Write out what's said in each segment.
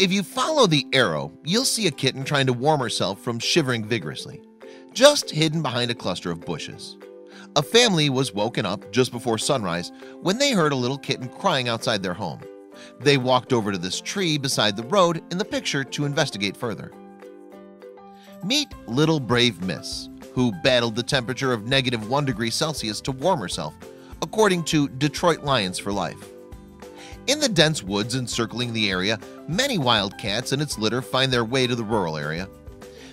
If you follow the arrow, you'll see a kitten trying to warm herself from shivering vigorously, just hidden behind a cluster of bushes. A family was woken up just before sunrise when they heard a little kitten crying outside their home. They walked over to this tree beside the road in the picture to investigate further. Meet Little Brave Miss, who battled the temperature of negative 1 degree Celsius to warm herself, according to Detroit Lions for Life. In the dense woods encircling the area, many wild cats and its litter find their way to the rural area.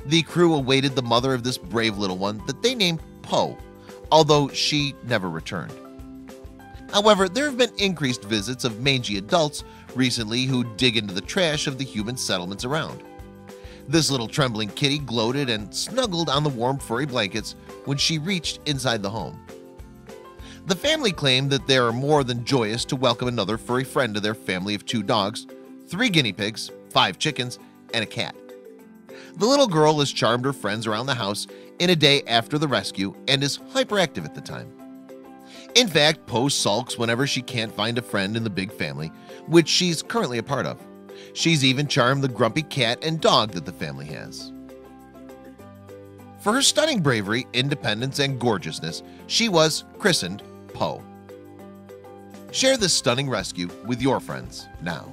The crew awaited the mother of this brave little one that they named Poe, although she never returned. However, there have been increased visits of mangy adults recently who dig into the trash of the human settlements around. This little trembling kitty gloated and snuggled on the warm furry blankets when she reached inside the home. The family claimed that they are more than joyous to welcome another furry friend to their family of two dogs, three guinea pigs, five chickens, and a cat. The little girl has charmed her friends around the house in a day after the rescue and is hyperactive at the time. In fact, Poe sulks whenever she can't find a friend in the big family, which she's currently a part of. She's even charmed the grumpy cat and dog that the family has. For her stunning bravery, independence, and gorgeousness, she was christened Poe. Share this stunning rescue with your friends now.